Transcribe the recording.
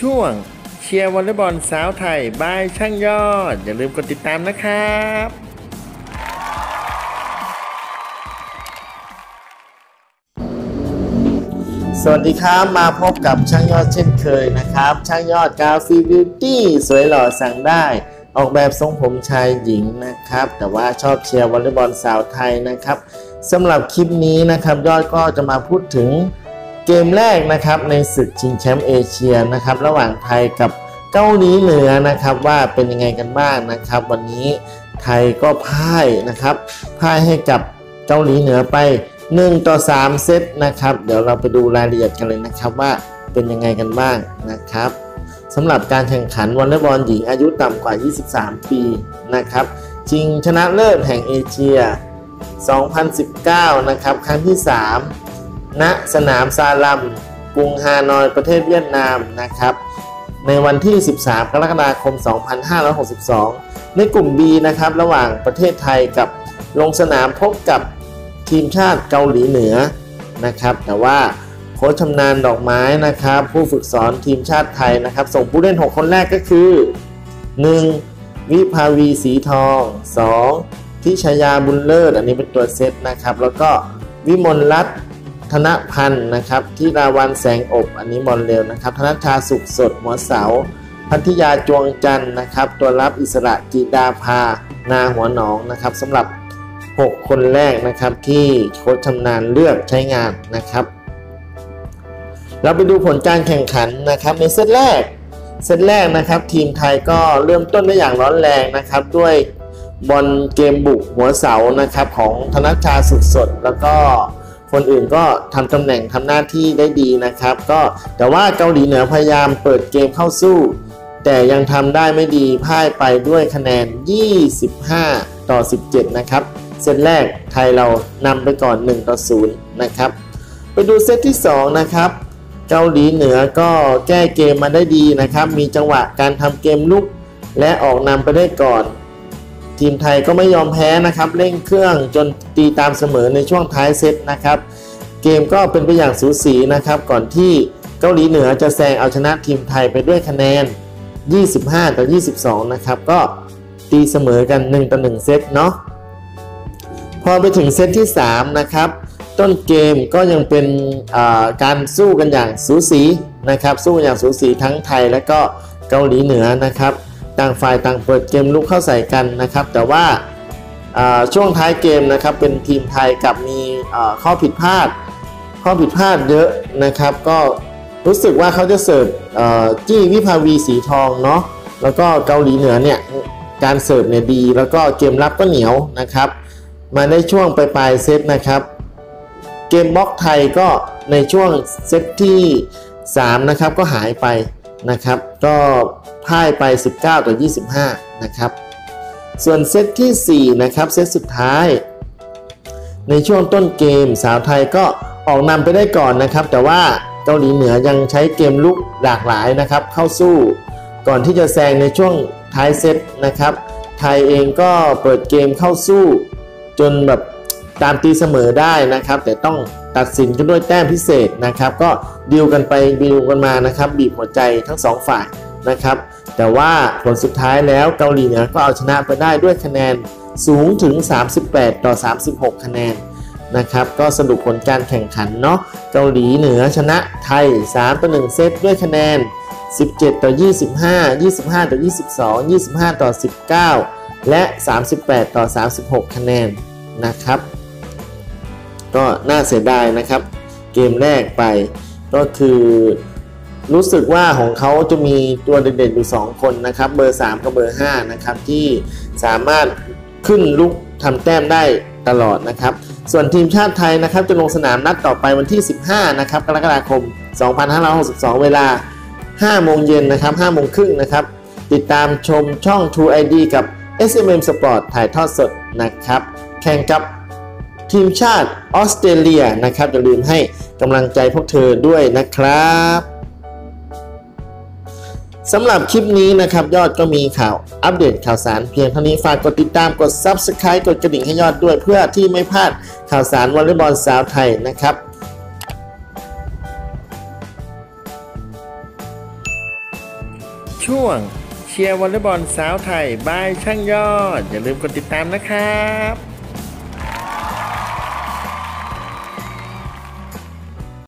ช่วงเชียร์วอลเลย์บอลสาวไทย by ช่างยอด อย่าลืมกดติดตามนะครับสวัสดีครับมาพบกับช่างยอดเช่นเคยนะครับ ช่างยอดกาฟี Beauty สวยหล่อสั่งได้ ออกแบบทรงผมชายหญิงนะครับ แต่ว่าชอบเชียร์วอลเลย์บอลสาวไทยนะครับสำหรับคลิปนี้นะครับยอดก็จะมาพูดถึง เกมแรกนะครับในศึกชิงแชมป์เอเชียนะครับระหว่างไทยกับเกาหลีเหนือนะครับว่าเป็นยังไงกันบ้างนะครับ วันนี้ไทยก็พ่ายนะครับพ่ายให้กับเกาหลีเหนือไป 1 ต่อ 3 เซตนะครับ เดี๋ยวเราไปดูรายละเอียดกันเลยนะครับว่าเป็นยังไงกันบ้างนะครับสำหรับการแข่งขันวอลเลย์บอลหญิงอายุต่ำกว่า 23 ปีนะครับชิงชนะเลิศแห่งเอเชีย 2019 นะครับ ครั้งที่ 3 ณสนามซาลัม กรุงฮานอยประเทศเวียดนามนะครับ ในวันที่ 13 กรกฎาคม 2562 ในกลุ่ม B นะครับ ระหว่างประเทศไทยกับลงสนามพบกับทีมชาติเกาหลีเหนือนะครับ แต่ว่าโค้ชชำนาญดอกไม้นะครับ ผู้ฝึกสอนทีมชาติไทยนะครับ ส่งผู้เล่น 6 คนแรกก็คือ 1. วิภาวีสีทอง 2. ทิชยาบุญเลิศ อันนี้เป็นตัวเซตนะครับ แล้วก็วิมลรัตน์ ธนพันธ์นะครับที่ราวันแสงอบอันนี้บอลเร็วนะครับ ธนชาสุขสดหัวเสา พัทยาจวงจันทร์นะครับ ตัวรับอิสระจิดาภา นาหัวหนองนะครับสำหรับ 6 คนแรกนะครับที่โค้ชชำนาญเลือกใช้งานนะครับ เราไปดูผลการแข่งขันนะครับในเซตแรก เซตแรกนะครับ ทีมไทยก็เริ่มต้นได้อย่างร้อนแรงนะครับด้วยบอลเกมบุกหัวเสานะครับของธนชาสุขสดแล้วก็ คนอื่นก็ทำตำแหน่งทำหน้าที่ได้ดีนะครับ ก็แต่ว่าเกาหลีเหนือพยายามเปิดเกมเข้าสู้ แต่ยังทำได้ไม่ดีพ่ายไปด้วยคะแนน 25 ต่อ 17 นะครับ เซตแรกไทยเรานำไปก่อน 1 ต่อ 0 นะครับ ไปดูเซตที่ 2 นะครับเกาหลีเหนือก็แก้เกมมาได้ดีนะครับ มีจังหวะการทำเกมลุก และออกนำไปได้ก่อน ทีมไทยก็ไม่ยอมแพ้นะครับเร่งเครื่องจนตีตามเสมอในช่วงท้ายเซตนะครับ เกมก็เป็นไปอย่างสูสีนะครับ ก่อนที่เกาหลีเหนือจะแซงเอาชนะทีมไทยไปด้วยคะแนน 25 ต่อ 22 นะครับ ก็ตีเสมอกัน 1 ต่อ 1 เซตเนาะพอไปถึงเซตที่ 3 นะครับ ต้นเกมก็ยังเป็นการสู้กันอย่างสูสีนะครับ สู้กันอย่างสูสีทั้งไทยและก็เกาหลีเหนือนะครับ ต่างฝ่ายต่างเปิดเกมลุกเข้าใส่กันนะครับ แต่ว่าช่วงท้ายเกมนะครับเป็นทีมไทยกับมีข้อผิดพลาด ข้อผิดพลาดเยอะนะครับ ก็รู้สึกว่าเขาจะเสิร์ฟจี้วิภาวีสีทองเนาะแล้วก็เกาหลีเหนือเนี่ยการเสิร์ฟเนี่ยดี แล้วก็เกมรับก็เหนียวนะครับ มาในช่วงปลายเซตนะครับ เกมบล็อกไทยก็ในช่วงเซตที่ 3 นะครับก็หายไป นะครับ ก็พ่ายไป 19 ต่อ 25 นะครับ ส่วนเซตที่ 4 นะครับ เซตสุดท้าย ในช่วงต้นเกมสาวไทยก็ออกนำไปได้ก่อนนะครับ แต่ว่าเกาหลีเหนือยังใช้เกมลุกหลากหลายนะครับ เข้าสู้ก่อนที่จะแซงในช่วงท้ายเซตนะครับ ไทยเองก็เปิดเกมเข้าสู้ จนแบบตามตีเสมอได้นะครับ แต่ต้อง ตัดสินกันด้วยแต้มพิเศษนะครับ ก็ดิวกันไปดิวกันมานะครับ บีบหัวใจทั้งสองฝ่ายนะครับ แต่ว่าผลสุดท้ายแล้วเกาหลีเหนือก็เอาชนะไปได้ด้วยคะแนนสูงถึง 38 ต่อ 36 คะแนนนะครับก็สรุปผลการแข่งขันเนาะเกาหลีเหนือชนะไทย 3 ต่อ 1 เซตด้วยคะแนน 17 ต่อ 25 25 ต่อ 22 25 ต่อ 19 และ 38 ต่อ 36 คะแนนนะครับ ก็น่าเสียดายนะครับ เกมแรกไป ก็คือรู้สึกว่าของเขาจะมีตัวเด่นๆอยู่2คนนะครับ เบอร์ 3 กับเบอร์ 5 นะครับ ที่สามารถขึ้นลุกทำแต้มได้ตลอดนะครับ ส่วนทีมชาติไทยนะครับ จะลงสนามนัดต่อไปวันที่ 15 นะครับ กรกฎาคม 2562 เวลา 5 โมงเย็นนะครับ 5 โมงครึ่งนะครับ ติดตามชมช่อง True ID กับ SMM Sport ถ่ายทอดสดนะครับ แข่งกับ ทีมชาติออสเตรเลียนะครับอย่าลืมให้กำลังใจพวกเธอด้วยนะครับสำหรับคลิปนี้นะครับยอดก็มีข่าวอัปเดตข่าวสารเพียงเท่านี้ฝากกดติดตามกด Subscribe กดกระดิ่งให้ยอดด้วยเพื่อที่ไม่พลาดข่าวสารวอลเลย์บอลสาวไทยนะครับช่วงเชียร์วอลเลย์บอลสาวไทยบายช่างยอด อย่าลืมกดติดตามนะครับ